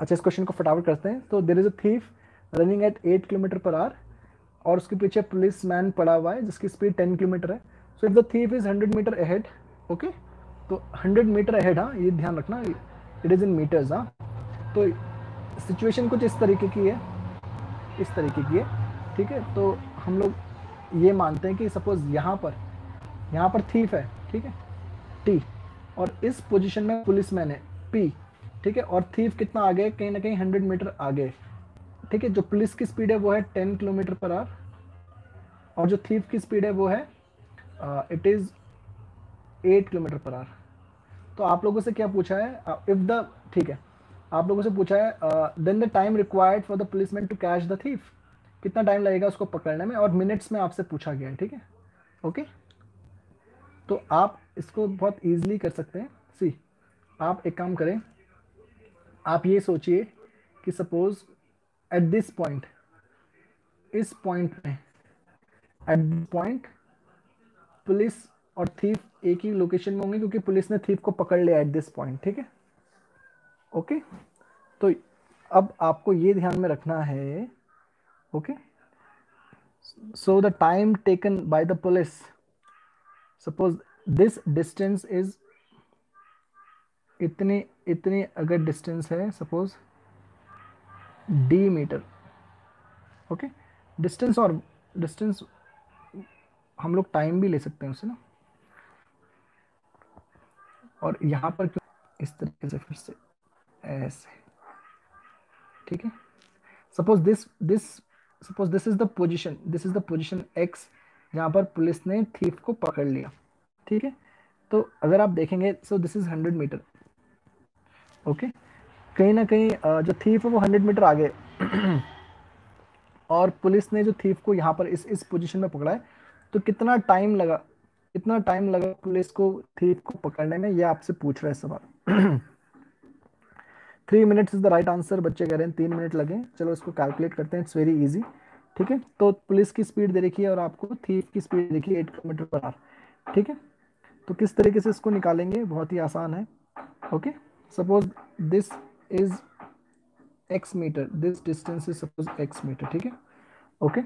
अच्छा इस क्वेश्चन को फटाफट करते हैं। तो there is a thief running at eight kilometre per hour और उसके पीछे पुलिस मैन पड़ा हुआ है, जिसकी स्पीड टेन किलोमीटर है। So if the thief is hundred metre ahead okay तो हंड्रेड मीटर अहेड हाँ ये ध्यान रखना इट इज़ इन मीटर्स हाँ। तो सिचुएशन कुछ इस तरीके की है, इस तरीके की है, ठीक है? तो हम लोग ये मानते हैं कि सपोज़ यहाँ पर यहाँ पर थीफ है, ठीक है? टी। और इस पोजीशन में पुलिस मैन है, पी। ठीक है? और थीफ कितना आगे कहीं ना कहीं हंड्रेड मीटर आगे ठीक है? जो पुलिस की स्पीड है वो है टेन किलोमीटर पर आवर। और जो थीफ की स्पीड है वो है it is eight kilometre per hour. तो आप लोगों से क्या पूछा है? इफ़ द ठीक है। आप लोगों से पूछा है then the time required for the policeman to catch the thief कितना टाइम लगेगा उसको पकड़ने में? और मिनट्स में आपसे पूछा गया है, ठीक है? ओके तो आप इसको बहुत ईजिली कर सकते हैं। सी आप एक काम करें। आप ये सोचिए कि सपोज़ एट दिस पॉइंट इस पॉइंट में एट पॉइंट पुलिस और थीफ एक ही लोकेशन में होंगे क्योंकि पुलिस ने थीफ को पकड़ लिया एट दिस पॉइंट ठीक है? ओके तो अब आपको ये ध्यान में रखना है okay so the time taken by the police suppose this distance is इतनी इतनी अगर डिस्टेंस है suppose D metre okay distance और डिस्टेंस हम लोग टाइम भी ले सकते हैं उससे ना। और यहाँ पर क्यों? इस तरीके से फिर से, ऐसे, ठीक है? Suppose this this suppose this is the position this is the position X जहाँ पर पुलिस ने थीफ को पकड़ लिया। ठीक है? तो अगर आप देखेंगे so this is hundred metre okay कहीं ना कहीं जो थीफ है वो हंड्रेड मीटर आगे और पुलिस ने जो थीफ को यहाँ पर इस इस पोजीशन में पकड़ा है तो कितना टाइम लगा, कितना टाइम लगा पुलिस को थीफ को पकड़ने में, ये आपसे पूछ रहा है सवाल। Three minutes is the right answer बच्चे कह रहे हैं, तीन मिनट लगे चलो इसको कैलकुलेट करते हैं इट्स वेरी इजी ठीक है? तो पुलिस की स्पीड दे रखी है और आपको थीफ की स्पीड देखिए एट किलोमीटर पर आवर ठीक है? तो किस तरीके से इसको निकालेंगे? बहुत ही आसान है। Okay suppose this is X metre this distance is suppose X metre ठीक है? ओके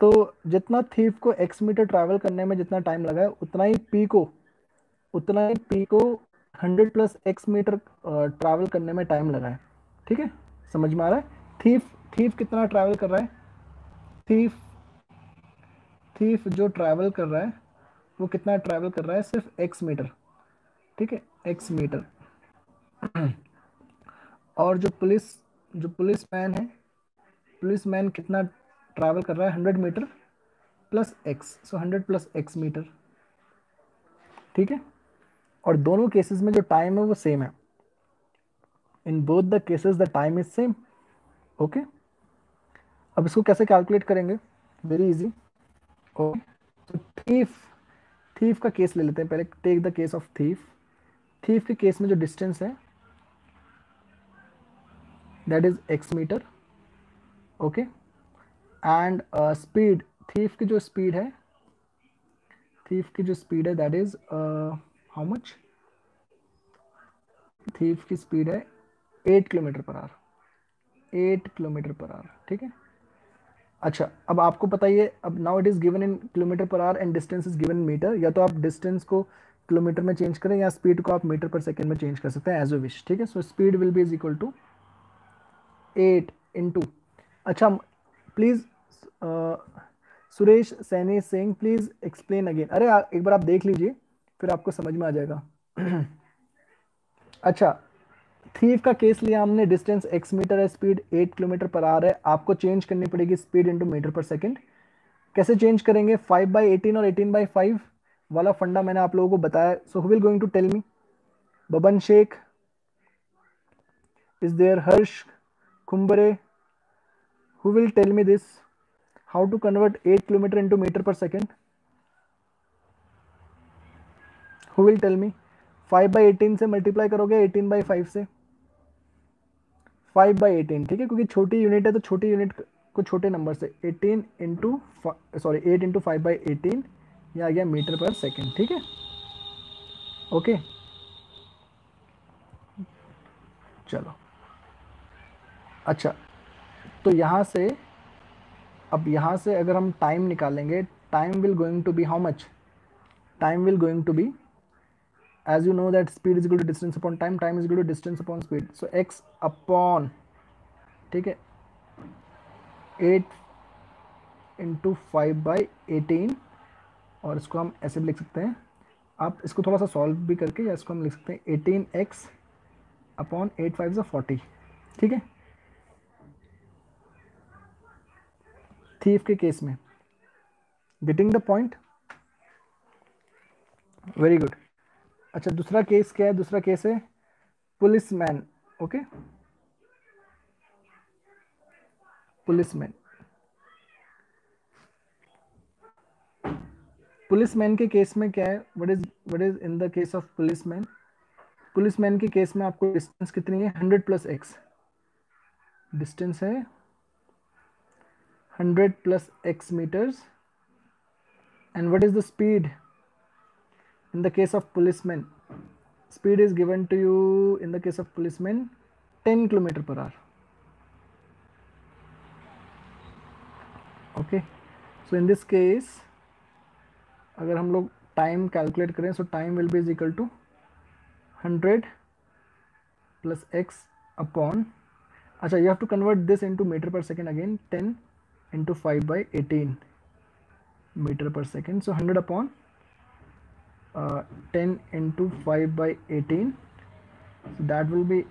तो जितना थीफ को एक्स मीटर ट्रैवल करने में जितना टाइम लगा है, उतना ही पी को, उतना ही पी को hundred plus X metre travel करने में टाइम लगा है। ठीक है? समझ में आ रहा है? थीफ थीफ कितना ट्रैवल कर रहा है? थीफ थीफ जो ट्रैवल कर रहा है वो कितना ट्रैवल कर रहा है, सिर्फ़ एक्स मीटर ठीक है? एक्स मीटर और जो पुलिस जो पुलिस मैन है पुलिस मैन कितना ट्रैवल कर रहा है hundred metre plus X so hundred plus X metre ठीक है? और दोनों केसेस में जो टाइम है, वो सेम है। In both the cases the time is same okay अब इसको कैसे कैलकुलेट करेंगे? Very easy okay thief thief का केस ले लेते हैं, पहले take the case of thief thief के केस में जो डिस्टेंस है that is X metre okay and speed thief की जो स्पीड है थीफ की जो स्पीड है that is how much thief की स्पीड है eight kilometre per hour eight kilometre per hour ठीक है? अच्छा अब आपको पता ही है, अब now it is given in kilometre per hour and distance is given metre या तो आप डिस्टेंस को किलोमीटर में चेंज करें या स्पीड को आप मीटर पर सेकेंड में चेंज कर सकते हैं एज ओ विश ठीक है? So speed will be is equal to eight into अच्छा please Suresh Saini Singh please explain again अरे एक बार आप देख लीजिए, फिर आपको समझ में आ जाएगा। अच्छा थीफ का केस लिया हमने डिस्टेंस एक्स मीटर है स्पीड एट किलोमीटर पर आ रहा है। आपको चेंज करनी पड़ेगी speed into metre per second कैसे चेंज करेंगे? फाइव बाई एटीन और एटीन बाई फाइव वाला फंडा मैंने आप लोगों को बताया। So who will going to tell me Baban Sheikh is there Harsh Kumbhare who will tell me this? How to convert 8 kilometer into meter per second? Who will tell me? 5 by 18 से multiply करोगे 18 by 5 से। 5 by 18 ठीक है? क्योंकि छोटी unit है तो छोटी यूनिट को छोटे नंबर से 18 into sorry eight into five by eighteen ये आ गया मीटर पर सेकेंड ठीक है? ओके चलो। अच्छा तो यहाँ से, अब यहाँ से अगर हम टाइम निकालेंगे time will going to be how much time will going to be as you know that speed is equal to distance upon time time is equal to distance upon speed. So, x upon, ठीक है eight into five by eighteen और इसको हम ऐसे भी लिख सकते हैं। आप इसको थोड़ा सा सॉल्व भी करके या इसको हम लिख सकते हैं eighteen X upon eight five ज़ा फोर्टी ठीक है? थीफ के केस में। Getting the point very good अच्छा दूसरा केस क्या है? दूसरा केस है police man okay police man police man के केस में क्या है? What is what is in the case of police man police man के केस में आपको डिस्टेंस कितनी है? हंड्रेड प्लस एक्स डिस्टेंस है hundred plus X metres and what is the speed in the case of policemen, speed is given to you in the case of policemen 10 kilometer per hour. Okay? So, in this case, अगर हम लोग time calculate करें so time will be is equal to hundred plus X upon अच्छा you have to convert this into metre per second again ten into five by eighteen metre per second so hundred upon ten into five by eighteen that will be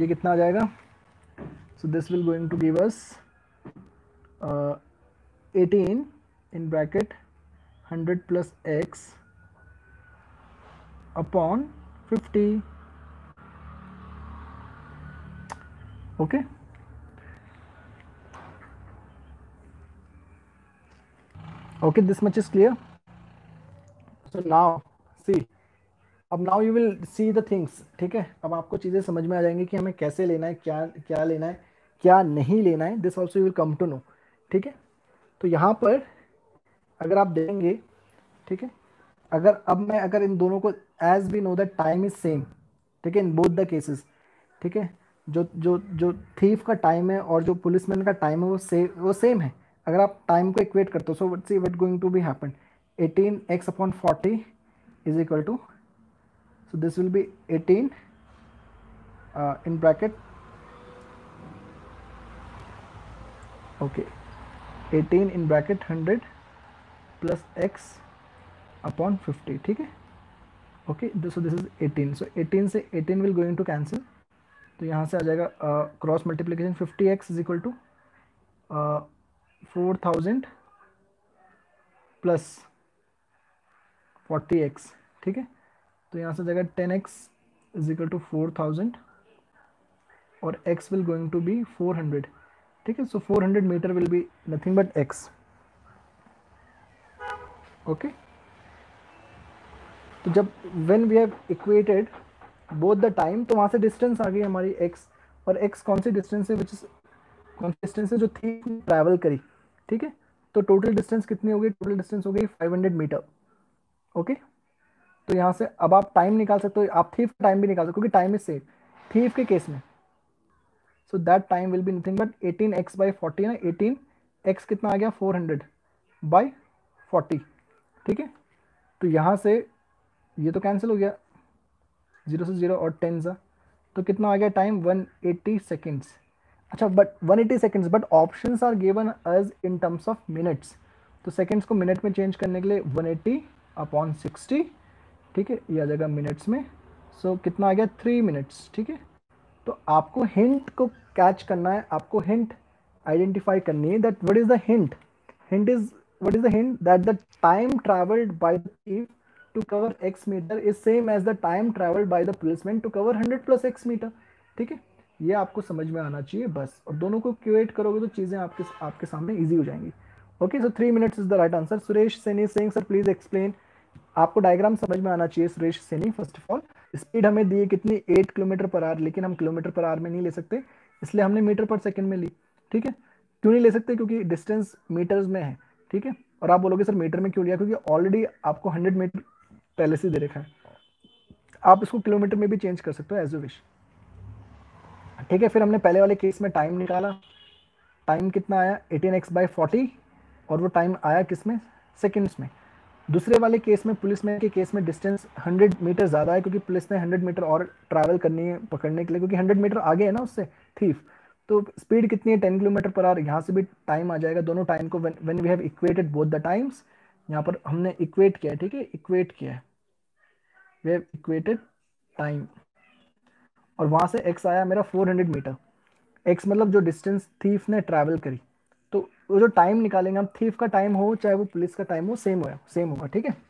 ये कितना आ जाएगा so this will going to give us eighteen in bracket hundred plus X upon fifty okay okay this much is clear So now, see, अब now you will see the things ठीक है? अब आपको चीज़ें समझ में आ जाएँगी कि हमें कैसे लेना है, क्या क्या लेना है, क्या नहीं लेना है। This also you will come to know ठीक है? तो यहाँ पर अगर आप देखेंगे, ठीक है? अगर, अब मैं अगर इन दोनों को as we know that time is same ठीक है? इन बोथ द केसेस ठीक है? जो जो जो थीफ का टाइम है और जो पुलिसमैन का टाइम है, वो सेम वो सेम है। अगर आप टाइम को इक्वेट करते हो so what see what going to be happen 18 x upon 40 is equal to so this will be 18 uh, in bracket. Okay 18 in bracket 100 plus x upon 50 ठीक है? Okay so this is 18 so 18 से 18 will going to cancel तो यहाँ से आ जाएगा cross multiplication 50 X is equal to four thousand plus forty X ठीक है? तो यहाँ से जगह ten X is equal to four thousand और X will going to be four hundred ठीक है? So four hundred metre will be nothing but X okay तो जब when we have equated both the time तो वहाँ से distance आ गई हमारी एक्स और एक्स कौन सी डिस्टेंस है विच इज़ कौन सी डिस्टेंस है जो थी ट्रैवल करी, ठीक है? तो टोटल डिस्टेंस कितनी हो गई टोटल डिस्टेंस हो गई 500 मीटर ओके? तो यहाँ से अब आप टाइम निकाल सकते हो, आप थीफ टाइम भी निकाल सकते हो, क्योंकि टाइम इज़ सेफ़ थीफ के केस में। So that time will be nothing but 18 X by forty ना? 18 एक्स कितना आ गया? फोर हंड्रेड बाई फोर्टी ठीक है? तो यहाँ से ये तो कैंसिल हो गया। ज़ीरो से ज़ीरो और टेन सा तो कितना आ गया टाइम 180 सेकेंड्स अच्छा but 180 seconds but option are given as in terms of minutes तो सेकेंड्स को मिनट में चेंज करने के लिए 180 अपॉन सिक्सटी ठीक है? ये आ जाएगा मिनट्स में। सो so, कितना आ गया? थ्री मिनट्स ठीक है? तो आपको हिंट को कैच करना है। आपको हिंट आइडेंटिफाई करनी है that what is the hint hint is what is the hint that the time travelled by the thief to cover x meter is same as the time traveled by the policeman to cover 100 plus x meter ठीक है? ये आपको समझ में आना चाहिए बस। और दोनों को क्यूएट करोगे तो चीज़ें आपके आपके सामने ईजी हो जाएँगी। Okay so three minutes is the right answer Suresh Saini Singh sir please explain आपको डायग्राम समझ में आना चाहिए, Suresh Saini first of all speed हमें दी है कितनी? एट किलोमीटर पर आर लेकिन हम किलोमीटर पर आर में नहीं ले सकते। इसलिए हमने मीटर पर सेकंड में ली, ठीक है? क्यों नहीं ले सकते? क्योंकि डिस्टेंस मीटर्स में है, ठीक है? और आप बोलोगे, सर मीटर में क्यों लिया? क्योंकि ऑलरेडी आपको हंड्रेड मीटर पहले से दे रखा है। आप इसको किलोमीटर में भी चेंज कर सकते हो एज यू विश ठीक है, फिर हमने पहले वाले केस में टाइम निकाला। टाइम कितना आया? एटीन एक्स बाई फोर्टी और वो टाइम आया किसमें? सेकेंड्स में। दूसरे वाले केस में, पुलिस मैन के केस में डिस्टेंस 100 मीटर ज़्यादा है क्योंकि पुलिस ने 100 मीटर और ट्रैवल करनी है, पकड़ने के लिए, क्योंकि 100 मीटर आगे है ना उससे थीफ तो स्पीड कितनी है? 10 किलोमीटर पर आवर यहाँ से भी टाइम आ जाएगा। दोनों टाइम को when we have equated both the times यहाँ पर हमने इक्वेट किया है, ठीक है? इक्वेट किया है। वी हैव इक्वेटेड टाइम और वहाँ से एक्स आया मेरा 400 मीटर एक्स मतलब जो डिस्टेंस थीफ ने ट्रैवल करी। तो वो जो टाइम निकालेंगे, हम थीफ का टाइम हो, चाहे वो पुलिस का टाइम हो सेम हो सेम होगा, ठीक है?